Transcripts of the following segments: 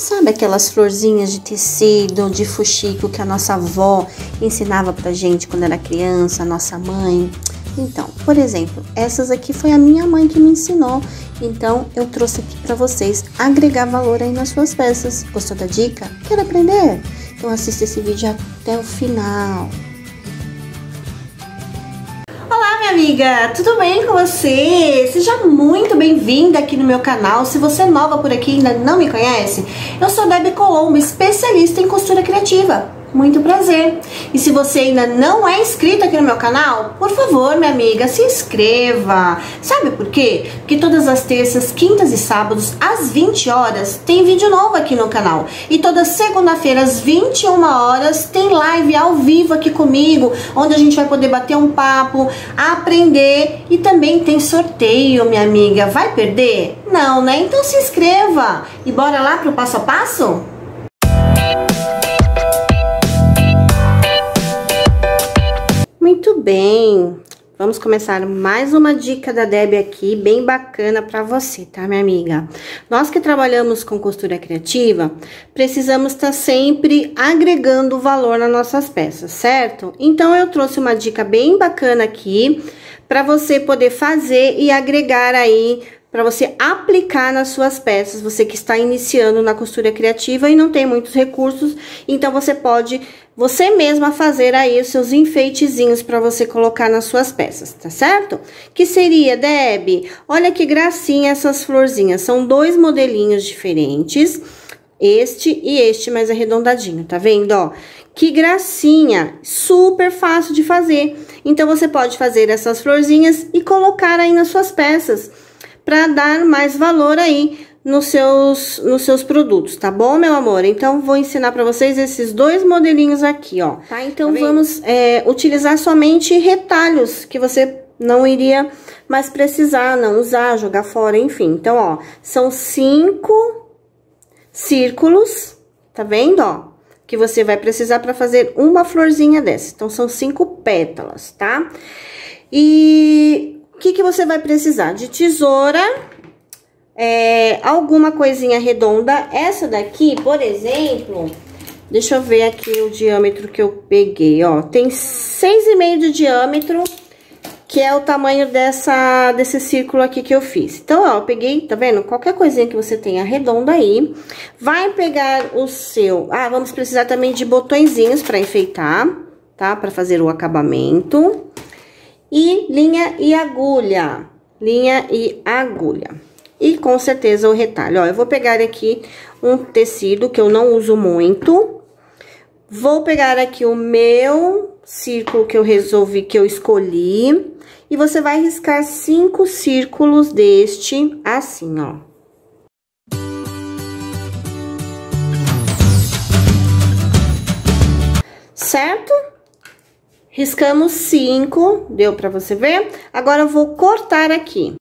Sabe aquelas florzinhas de tecido, de fuxico que a nossa avó ensinava pra gente quando era criança, a nossa mãe? Então, por exemplo, essas aqui foi a minha mãe que me ensinou. Então, eu trouxe aqui para vocês agregar valor aí nas suas peças. Gostou da dica? Quer aprender? Então, assista esse vídeo até o final. Amiga, tudo bem com você? Seja muito bem-vinda aqui no meu canal. Se você é nova por aqui e ainda não me conhece, eu sou Debbie Colombo, especialista em costura criativa. Muito prazer! E se você ainda não é inscrito aqui no meu canal, por favor, minha amiga, se inscreva! Sabe por quê? Porque todas as terças, quintas e sábados, às 20 horas, tem vídeo novo aqui no canal. E toda segunda-feira, às 21 horas, tem live ao vivo aqui comigo, onde a gente vai poder bater um papo, aprender e também tem sorteio, minha amiga. Vai perder? Não, né? Então se inscreva! E bora lá pro passo a passo? Bem, vamos começar mais uma dica da Deb aqui, bem bacana para você, tá, minha amiga? Nós que trabalhamos com costura criativa, precisamos estar tá sempre agregando valor nas nossas peças, certo? Então, eu trouxe uma dica bem bacana aqui para você poder fazer e agregar aí para você aplicar nas suas peças, você que está iniciando na costura criativa e não tem muitos recursos, então você pode você mesma fazer aí os seus enfeitezinhos para você colocar nas suas peças, tá certo? Que seria, Deb, olha que gracinha essas florzinhas, são dois modelinhos diferentes, este e este mais arredondadinho, tá vendo, ó? Que gracinha, super fácil de fazer. Então, você pode fazer essas florzinhas e colocar aí nas suas peças para dar mais valor aí nos seus, nos seus produtos, tá bom, meu amor? Então, vou ensinar para vocês esses dois modelinhos aqui, ó. Tá? Então, tá vamos é, utilizar somente retalhos que você não iria mais precisar, não usar, jogar fora, enfim. Então, ó, são cinco círculos, tá vendo, ó? Que você vai precisar para fazer uma florzinha dessa. Então, são cinco pétalas, tá? E que, você vai precisar? De tesoura, é, alguma coisinha redonda. Essa daqui, por exemplo, deixa eu ver aqui o diâmetro que eu peguei, ó. Tem 6,5 de diâmetro, que é o tamanho dessa, desse círculo aqui que eu fiz. Então, ó, eu peguei, tá vendo? Qualquer coisinha que você tenha redonda aí. Vai pegar o seu... Ah, vamos precisar também de botõezinhos pra enfeitar, tá? Pra fazer o acabamento e linha e agulha, linha e agulha. E com certeza o retalho, ó, eu vou pegar aqui um tecido que eu não uso muito, vou pegar aqui o meu círculo que eu resolvi, que eu escolhi, e você vai riscar cinco círculos deste, assim, ó. Certo? Riscamos cinco, deu pra você ver? Agora, eu vou cortar aqui.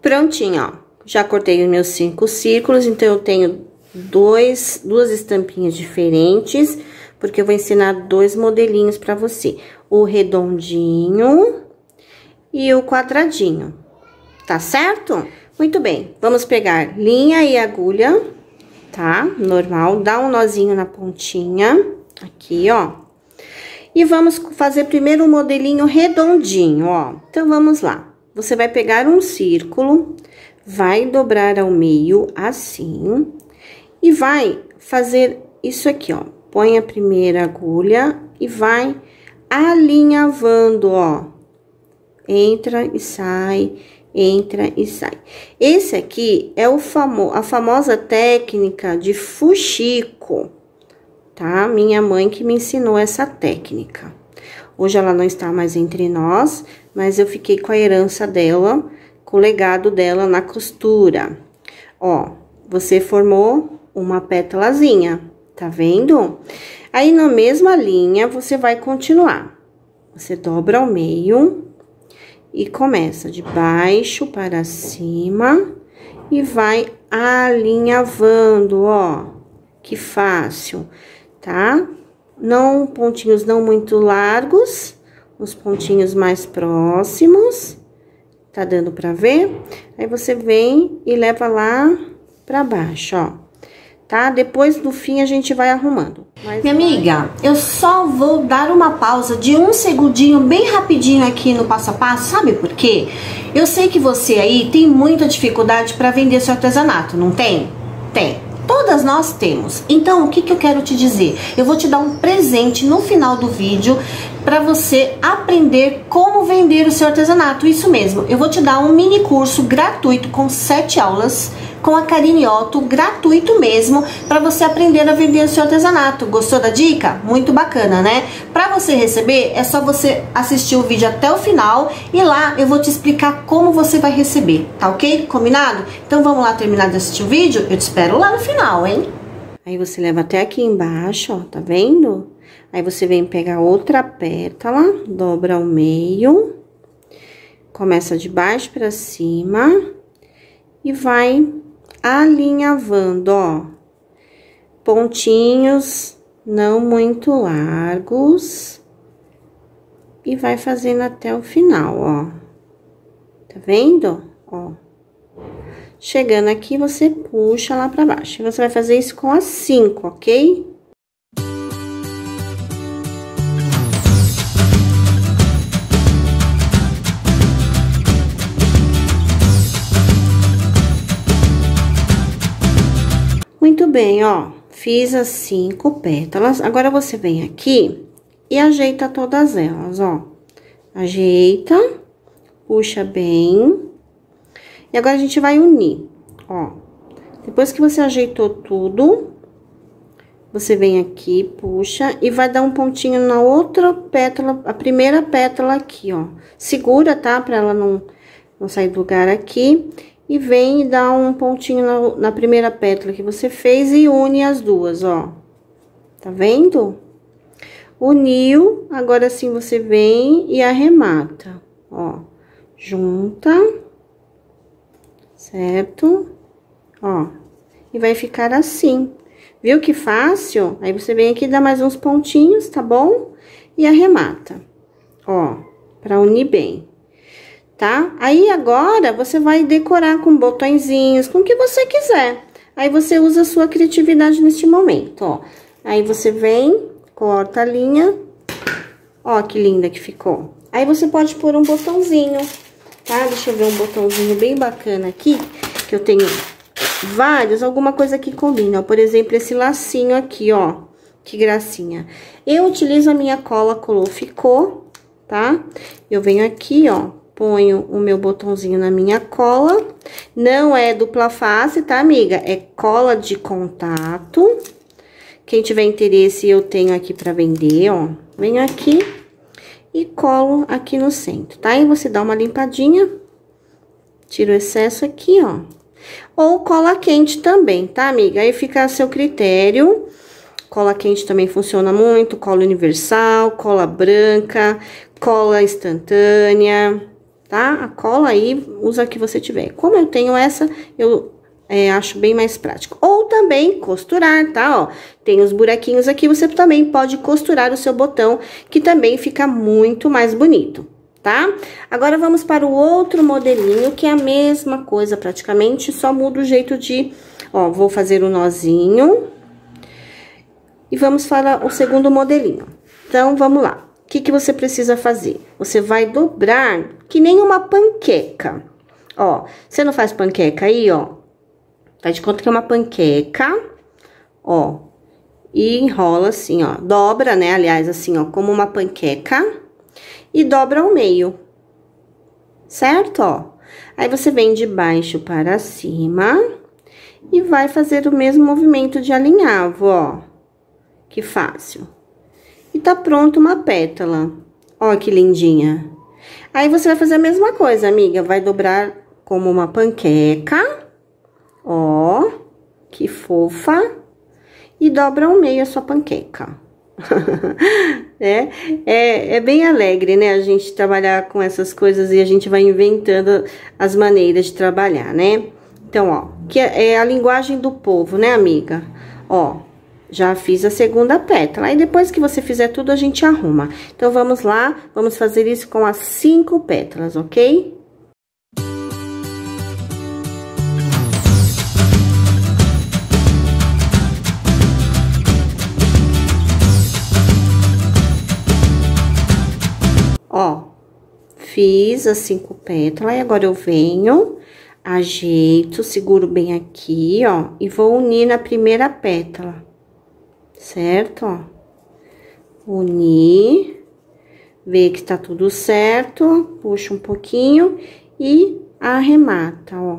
Prontinho, ó. Já cortei os meus cinco círculos, então, eu tenho dois, duas estampinhas diferentes, porque eu vou ensinar dois modelinhos pra você. O redondinho e o quadradinho, tá certo? Muito bem, vamos pegar linha e agulha, tá? Normal, dá um nozinho na pontinha, aqui, ó. E vamos fazer primeiro um modelinho redondinho, ó. Então, vamos lá. Você vai pegar um círculo, vai dobrar ao meio, assim, e vai fazer isso aqui, ó. Põe a primeira agulha e vai alinhavando, ó. Entra e sai, entra e sai. Esse aqui é o famo a famosa técnica de fuxico tá? Minha mãe que me ensinou essa técnica. Hoje ela não está mais entre nós, mas eu fiquei com a herança dela, com o legado dela na costura. Ó, você formou uma pétalazinha, tá vendo? Aí, na mesma linha, você vai continuar. Você dobra ao meio e começa de baixo para cima e vai alinhavando, ó. Que fácil tá? Não, pontinhos não muito largos, os pontinhos mais próximos, tá dando pra ver? Aí, você vem e leva lá pra baixo, ó. tá? Depois, no fim, a gente vai arrumando. Mas Minha amiga, eu só vou dar uma pausa de um segundinho, bem rapidinho aqui no passo a passo, sabe por quê? Eu sei que você aí tem muita dificuldade para vender seu artesanato, não tem? Tem. Todas nós temos. Então, o que, que eu quero te dizer? Eu vou te dar um presente no final do vídeo para você aprender como vender o seu artesanato. Isso mesmo, eu vou te dar um mini curso gratuito com sete aulas com a Karine Otto, gratuito mesmo, para você aprender a vender o seu artesanato. Gostou da dica? Muito bacana, né? Para você receber, é só você assistir o vídeo até o final e lá eu vou te explicar como você vai receber, tá ok? Combinado? Então vamos lá terminar de assistir o vídeo? Eu te espero lá no final, hein? Aí você leva até aqui embaixo, ó, tá vendo? Aí você vem pegar outra pétala, dobra ao meio, começa de baixo para cima e vai alinhavando, ó, pontinhos não muito largos e vai fazendo até o final, ó. Tá vendo? Ó. Chegando aqui, você puxa lá pra baixo. Você vai fazer isso com as cinco, ok? Bem, ó, fiz as cinco pétalas. Agora, você vem aqui e ajeita todas elas, ó. Ajeita, puxa bem. E agora, a gente vai unir, ó. Depois que você ajeitou tudo, você vem aqui, puxa e vai dar um pontinho na outra pétala, a primeira pétala aqui, ó. Segura, tá? Pra ela não, não sair do lugar aqui e vem e dá um pontinho na, na primeira pétala que você fez e une as duas, ó. Tá vendo? Uniu, agora sim você vem e arremata, ó. Junta, certo? Ó, e vai ficar assim. Viu que fácil? Aí você vem aqui, dá mais uns pontinhos, tá bom? E arremata, ó, pra unir bem tá? Aí agora você vai decorar com botõezinhos, com o que você quiser. Aí você usa a sua criatividade neste momento, ó. Aí você vem, corta a linha, ó que linda que ficou. Aí você pode pôr um botãozinho, tá? Deixa eu ver um botãozinho bem bacana aqui, que eu tenho vários, alguma coisa que combina. Ó. Por exemplo, esse lacinho aqui, ó, que gracinha. Eu utilizo a minha cola Colou Ficou, tá? Eu venho aqui, ó, ponho o meu botãozinho na minha cola. Não é dupla face, tá, amiga? É cola de contato. Quem tiver interesse, eu tenho aqui pra vender, ó. Venho aqui e colo aqui no centro, tá? E você dá uma limpadinha, tira o excesso aqui, ó. Ou cola quente também, tá, amiga? Aí fica a seu critério. Cola quente também funciona muito, cola universal, cola branca, cola instantânea tá? A cola aí, usa a que você tiver. Como eu tenho essa, eu é, acho bem mais prático. Ou também costurar, tá? Ó, tem os buraquinhos aqui, você também pode costurar o seu botão, que também fica muito mais bonito, tá? Agora, vamos para o outro modelinho, que é a mesma coisa praticamente, só muda o jeito de... Ó, vou fazer o um nozinho. E vamos para o segundo modelinho. Então, vamos lá que, que você precisa fazer? Você vai dobrar que nem uma panqueca. Ó, você não faz panqueca aí, ó? Faz de conta que é uma panqueca, ó. E enrola assim, ó. Dobra, né? Aliás, assim, ó, como uma panqueca. E dobra ao meio. Certo, ó? Aí, você vem de baixo para cima. E vai fazer o mesmo movimento de alinhavo, ó. Que fácil e tá pronto uma pétala. Ó, que lindinha. Aí, você vai fazer a mesma coisa, amiga. Vai dobrar como uma panqueca. Ó, que fofa. E dobra ao meio a sua panqueca. é, é, é bem alegre, né? A gente trabalhar com essas coisas e a gente vai inventando as maneiras de trabalhar, né? Então, ó, que é, é a linguagem do povo, né, amiga? Ó, já fiz a segunda pétala. E depois que você fizer tudo, a gente arruma. Então, vamos lá, vamos fazer isso com as cinco pétalas, ok? Ó, fiz as cinco pétalas e agora eu venho ajeito, seguro bem aqui, ó, e vou unir na primeira pétala certo? Ó. Unir, ver que tá tudo certo, puxa um pouquinho e arremata, ó.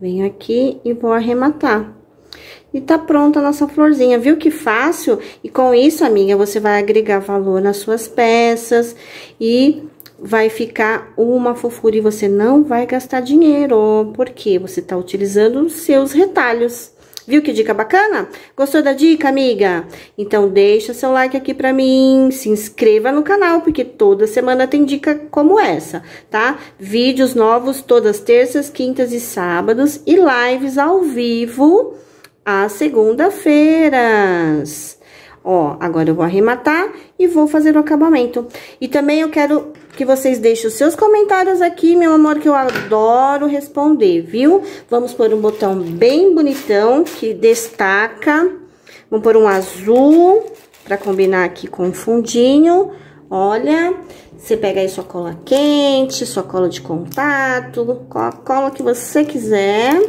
Venho aqui e vou arrematar. E tá pronta a nossa florzinha, viu que fácil? E com isso, amiga, você vai agregar valor nas suas peças e vai ficar uma fofura e você não vai gastar dinheiro, porque você tá utilizando os seus retalhos. Viu que dica bacana? Gostou da dica, amiga? Então deixa seu like aqui pra mim, se inscreva no canal, porque toda semana tem dica como essa, tá? Vídeos novos todas terças, quintas e sábados e lives ao vivo às segunda-feiras. Ó, agora eu vou arrematar e vou fazer o acabamento. E também eu quero que vocês deixem os seus comentários aqui, meu amor, que eu adoro responder, viu? Vamos pôr um botão bem bonitão, que destaca. Vamos pôr um azul, pra combinar aqui com o fundinho. Olha, você pega aí sua cola quente, sua cola de contato, a cola que você quiser.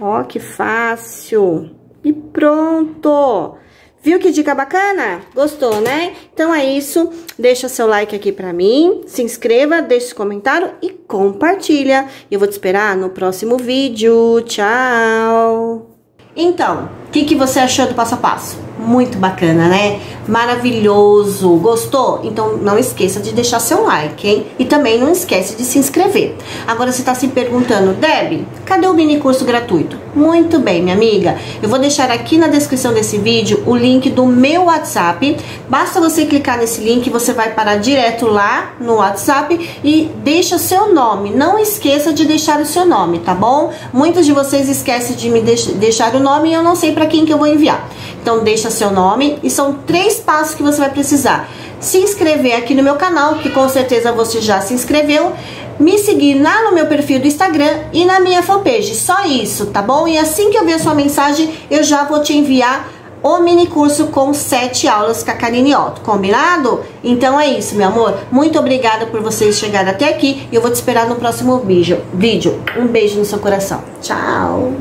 Ó, que fácil. E pronto! Viu que dica bacana? Gostou, né? Então é isso. Deixa seu like aqui pra mim, se inscreva, deixe comentário e compartilha. Eu vou te esperar no próximo vídeo. Tchau! Então, o que, que você achou do passo a passo? Muito bacana, né? Maravilhoso! Gostou? Então não esqueça de deixar seu like, hein? E também não esquece de se inscrever. Agora você está se perguntando, Deb, cadê o mini curso gratuito? Muito bem, minha amiga. Eu vou deixar aqui na descrição desse vídeo o link do meu WhatsApp. Basta você clicar nesse link, você vai parar direto lá no WhatsApp e deixa seu nome. Não esqueça de deixar o seu nome, tá bom? Muitos de vocês esquecem de me deix deixar o nome e eu não sei para quem que eu vou enviar. Então deixa seu nome e são três passos que você vai precisar. Se inscrever aqui no meu canal, que com certeza você já se inscreveu, me seguir lá no meu perfil do Instagram e na minha fanpage. Só isso, tá bom? E assim que eu ver a sua mensagem, eu já vou te enviar o mini curso com sete aulas com a Karine Otto, combinado? Então é isso, meu amor. Muito obrigada por vocês chegarem até aqui eu vou te esperar no próximo vídeo. Um beijo no seu coração. Tchau!